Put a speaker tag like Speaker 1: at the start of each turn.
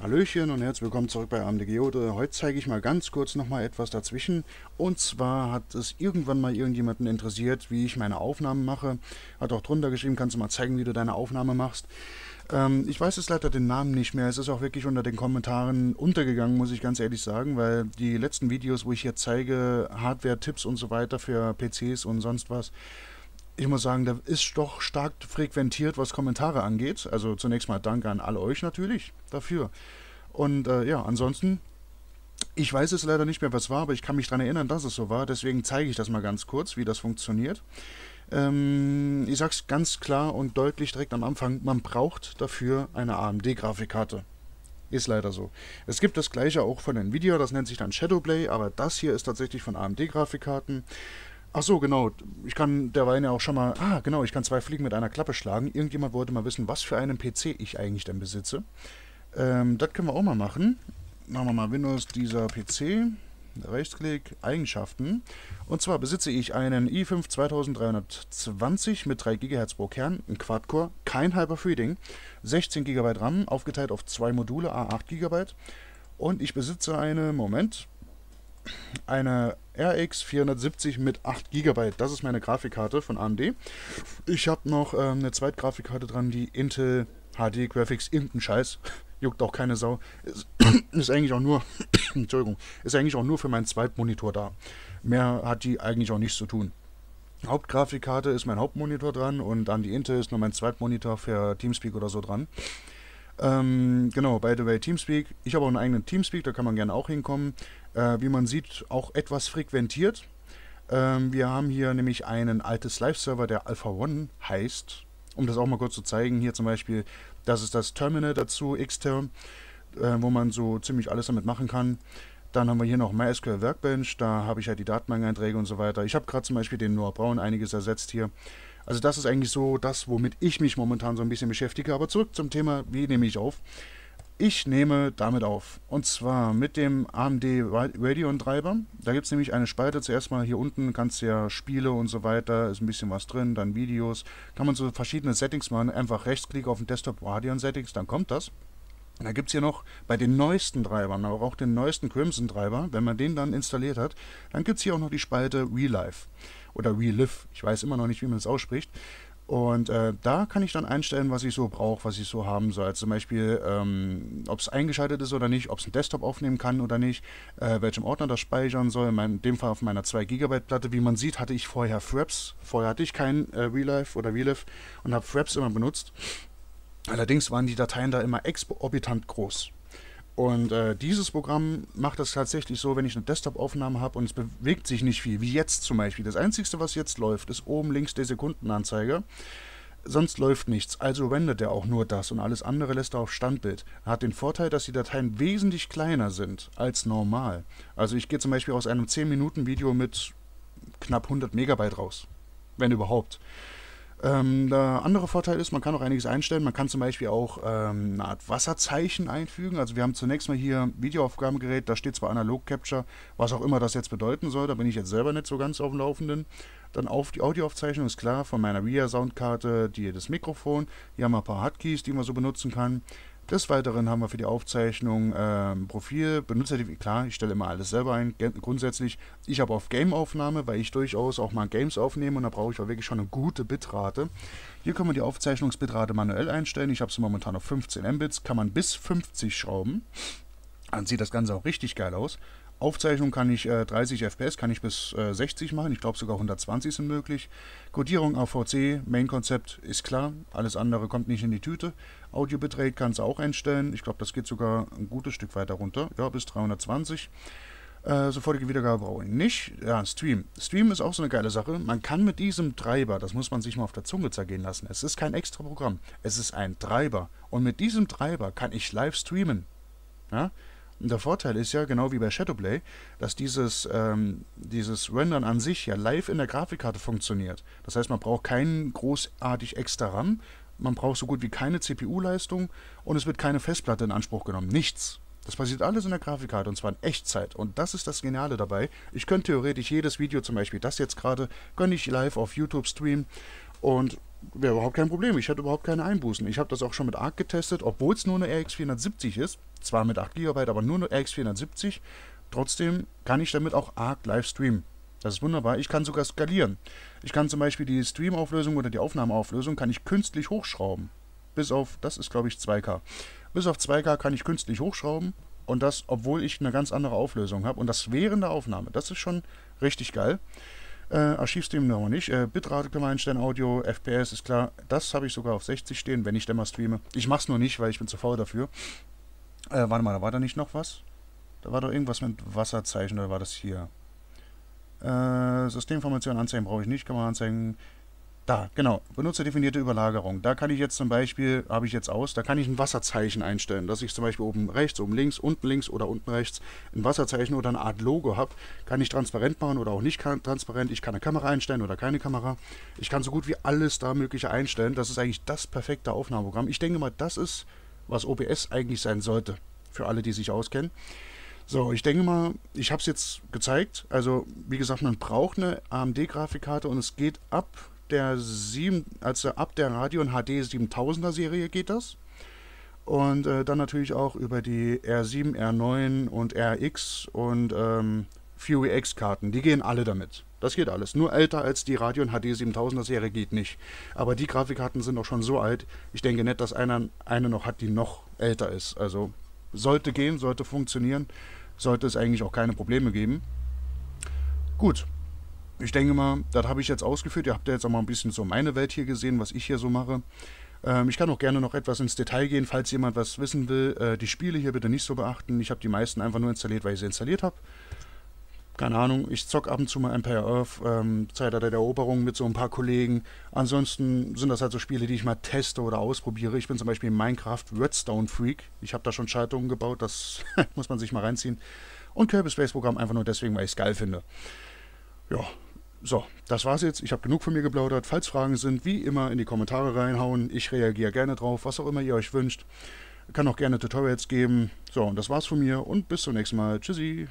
Speaker 1: Hallöchen und herzlich willkommen zurück bei AMD Geode. Heute zeige ich mal ganz kurz nochmal etwas dazwischen. Und zwar hat es irgendwann mal irgendjemanden interessiert, wie ich meine Aufnahmen mache. Hat auch drunter geschrieben, kannst du mal zeigen, wie du deine Aufnahme machst. Ähm, ich weiß jetzt leider den Namen nicht mehr. Es ist auch wirklich unter den Kommentaren untergegangen, muss ich ganz ehrlich sagen, weil die letzten Videos, wo ich hier zeige, Hardware-Tipps und so weiter für PCs und sonst was, ich muss sagen, der ist doch stark frequentiert, was Kommentare angeht. Also zunächst mal Danke an alle euch natürlich dafür. Und äh, ja, ansonsten, ich weiß es leider nicht mehr, was war, aber ich kann mich daran erinnern, dass es so war. Deswegen zeige ich das mal ganz kurz, wie das funktioniert. Ähm, ich sage es ganz klar und deutlich direkt am Anfang, man braucht dafür eine AMD-Grafikkarte. Ist leider so. Es gibt das gleiche auch von Nvidia, das nennt sich dann Shadowplay, aber das hier ist tatsächlich von AMD-Grafikkarten. Ach so, genau. Ich kann derweil ja auch schon mal. Ah, genau, ich kann zwei Fliegen mit einer Klappe schlagen. Irgendjemand wollte mal wissen, was für einen PC ich eigentlich denn besitze. Ähm, das können wir auch mal machen. Machen wir mal Windows, dieser PC. Rechtsklick, Eigenschaften. Und zwar besitze ich einen i5 2320 mit 3 GHz pro Kern, ein Quad-Core, kein Hyper-Threading, 16 GB RAM, aufgeteilt auf zwei Module, A8 GB. Und ich besitze eine, Moment, eine RX 470 mit 8 GB. Das ist meine Grafikkarte von AMD. Ich habe noch ähm, eine Zweitgrafikkarte dran, die Intel HD Graphics, irgendein Scheiß. Juckt auch keine Sau. Ist, ist eigentlich auch nur, Entschuldigung, ist eigentlich auch nur für meinen Zweitmonitor da. Mehr hat die eigentlich auch nichts zu tun. Hauptgrafikkarte ist mein Hauptmonitor dran und an die Intel ist nur mein Zweitmonitor für Teamspeak oder so dran. Ähm, genau, by the way, Teamspeak. Ich habe auch einen eigenen Teamspeak, da kann man gerne auch hinkommen. Äh, wie man sieht, auch etwas frequentiert. Ähm, wir haben hier nämlich einen altes Live-Server, der Alpha One heißt. Um das auch mal kurz zu zeigen, hier zum Beispiel, das ist das Terminal dazu, Xterm, äh, wo man so ziemlich alles damit machen kann. Dann haben wir hier noch MySQL Workbench, da habe ich ja die Datenbank-Einträge und so weiter. Ich habe gerade zum Beispiel den Noah Braun einiges ersetzt hier. Also das ist eigentlich so das, womit ich mich momentan so ein bisschen beschäftige. Aber zurück zum Thema, wie nehme ich auf? Ich nehme damit auf. Und zwar mit dem AMD Radeon Treiber. Da gibt es nämlich eine Spalte. Zuerst mal hier unten kannst du ja Spiele und so weiter, ist ein bisschen was drin, dann Videos. Kann man so verschiedene Settings machen. Einfach Rechtsklick auf den Desktop Radeon Settings, dann kommt das. Und da gibt es hier noch bei den neuesten Treibern, aber auch den neuesten Crimson Treiber, wenn man den dann installiert hat, dann gibt es hier auch noch die Spalte Relive oder Relive. Ich weiß immer noch nicht, wie man das ausspricht. Und äh, da kann ich dann einstellen, was ich so brauche, was ich so haben soll. Zum Beispiel, ähm, ob es eingeschaltet ist oder nicht, ob es ein Desktop aufnehmen kann oder nicht, äh, welchem Ordner das speichern soll. in dem Fall auf meiner 2 GB Platte. Wie man sieht, hatte ich vorher Fraps. Vorher hatte ich kein äh, Relive oder Relive und habe Fraps immer benutzt. Allerdings waren die Dateien da immer exorbitant groß. Und äh, dieses Programm macht das tatsächlich so, wenn ich eine Desktop-Aufnahme habe und es bewegt sich nicht viel, wie jetzt zum Beispiel. Das Einzige, was jetzt läuft, ist oben links der Sekundenanzeige. Sonst läuft nichts, also rendert er auch nur das und alles andere lässt er auf Standbild. Hat den Vorteil, dass die Dateien wesentlich kleiner sind als normal. Also ich gehe zum Beispiel aus einem 10-Minuten-Video mit knapp 100 Megabyte raus. Wenn überhaupt. Ähm, der andere Vorteil ist, man kann auch einiges einstellen. Man kann zum Beispiel auch ähm, eine Art Wasserzeichen einfügen. Also wir haben zunächst mal hier Videoaufgabengerät, da steht zwar Analog Capture, was auch immer das jetzt bedeuten soll, da bin ich jetzt selber nicht so ganz auf dem Laufenden. Dann auf die Audioaufzeichnung ist klar, von meiner RIA-Soundkarte, die das Mikrofon. Hier haben wir ein paar Hotkeys, die man so benutzen kann. Des Weiteren haben wir für die Aufzeichnung ähm, Profil, Benutzerdefinition, klar, ich stelle immer alles selber ein, grundsätzlich. Ich habe auf Game-Aufnahme, weil ich durchaus auch mal Games aufnehme und da brauche ich auch wirklich schon eine gute Bitrate. Hier kann man die Aufzeichnungsbitrate manuell einstellen. Ich habe sie momentan auf 15 Mbits, kann man bis 50 schrauben. Dann sieht das Ganze auch richtig geil aus. Aufzeichnung kann ich äh, 30 FPS, kann ich bis äh, 60 machen. Ich glaube sogar 120 sind möglich. Codierung AVC, Main-Konzept ist klar. Alles andere kommt nicht in die Tüte. Audio-Bitrate kannst du auch einstellen. Ich glaube, das geht sogar ein gutes Stück weiter runter. Ja, bis 320. Äh, sofortige Wiedergabe brauche ich nicht. Ja, Stream. Stream ist auch so eine geile Sache. Man kann mit diesem Treiber, das muss man sich mal auf der Zunge zergehen lassen. Es ist kein extra Programm. Es ist ein Treiber. Und mit diesem Treiber kann ich live streamen. Ja? Der Vorteil ist ja, genau wie bei Shadowplay, dass dieses, ähm, dieses Rendern an sich ja live in der Grafikkarte funktioniert. Das heißt, man braucht keinen großartig extra RAM, man braucht so gut wie keine CPU-Leistung und es wird keine Festplatte in Anspruch genommen. Nichts. Das passiert alles in der Grafikkarte und zwar in Echtzeit. Und das ist das Geniale dabei. Ich könnte theoretisch jedes Video, zum Beispiel das jetzt gerade, könnte ich live auf YouTube streamen und wäre überhaupt kein Problem. Ich hätte überhaupt keine Einbußen. Ich habe das auch schon mit ARC getestet, obwohl es nur eine RX 470 ist. Zwar mit 8 GB, aber nur eine RX 470. Trotzdem kann ich damit auch ARC live streamen. Das ist wunderbar. Ich kann sogar skalieren. Ich kann zum Beispiel die Streamauflösung oder die Aufnahmeauflösung kann ich künstlich hochschrauben. Bis auf, das ist glaube ich 2K. Bis auf 2K kann ich künstlich hochschrauben. Und das, obwohl ich eine ganz andere Auflösung habe. Und das während der Aufnahme. Das ist schon richtig geil. Äh, Archivstream noch nicht. Äh, Bitrate kann man einstellen, Audio, FPS ist klar. Das habe ich sogar auf 60 stehen, wenn ich denn mal streame. Ich mache es nur nicht, weil ich bin zu faul dafür. Äh, warte mal, da war da nicht noch was? Da war doch irgendwas mit Wasserzeichen oder war das hier? Äh, Systeminformation anzeigen brauche ich nicht, kann man anzeigen. Da, genau, benutzerdefinierte Überlagerung. Da kann ich jetzt zum Beispiel, habe ich jetzt aus, da kann ich ein Wasserzeichen einstellen, dass ich zum Beispiel oben rechts, oben links, unten links oder unten rechts ein Wasserzeichen oder eine Art Logo habe. Kann ich transparent machen oder auch nicht transparent. Ich kann eine Kamera einstellen oder keine Kamera. Ich kann so gut wie alles da mögliche einstellen. Das ist eigentlich das perfekte Aufnahmeprogramm. Ich denke mal, das ist, was OBS eigentlich sein sollte. Für alle, die sich auskennen. So, ich denke mal, ich habe es jetzt gezeigt. Also, wie gesagt, man braucht eine AMD-Grafikkarte und es geht ab der 7, also ab der Radeon HD 7000er Serie geht das. Und äh, dann natürlich auch über die R7, R9 und RX und ähm, Fury X Karten. Die gehen alle damit. Das geht alles. Nur älter als die Radeon HD 7000er Serie geht nicht. Aber die Grafikkarten sind auch schon so alt. Ich denke nicht, dass einer eine noch hat, die noch älter ist. Also sollte gehen, sollte funktionieren. Sollte es eigentlich auch keine Probleme geben. Gut, ich denke mal, das habe ich jetzt ausgeführt. Ihr habt ja jetzt auch mal ein bisschen so meine Welt hier gesehen, was ich hier so mache. Ähm, ich kann auch gerne noch etwas ins Detail gehen, falls jemand was wissen will. Äh, die Spiele hier bitte nicht so beachten. Ich habe die meisten einfach nur installiert, weil ich sie installiert habe. Keine Ahnung, ich zock ab und zu mal Empire Earth, ähm, Zeitalter der Eroberung mit so ein paar Kollegen. Ansonsten sind das halt so Spiele, die ich mal teste oder ausprobiere. Ich bin zum Beispiel in Minecraft Redstone Freak. Ich habe da schon Schaltungen gebaut, das muss man sich mal reinziehen. Und Kirby Space Programm einfach nur deswegen, weil ich es geil finde. Ja, so, das war's jetzt. Ich habe genug von mir geplaudert. Falls Fragen sind, wie immer in die Kommentare reinhauen. Ich reagiere gerne drauf, was auch immer ihr euch wünscht. Kann auch gerne Tutorials geben. So, und das war's von mir und bis zum nächsten Mal. Tschüssi.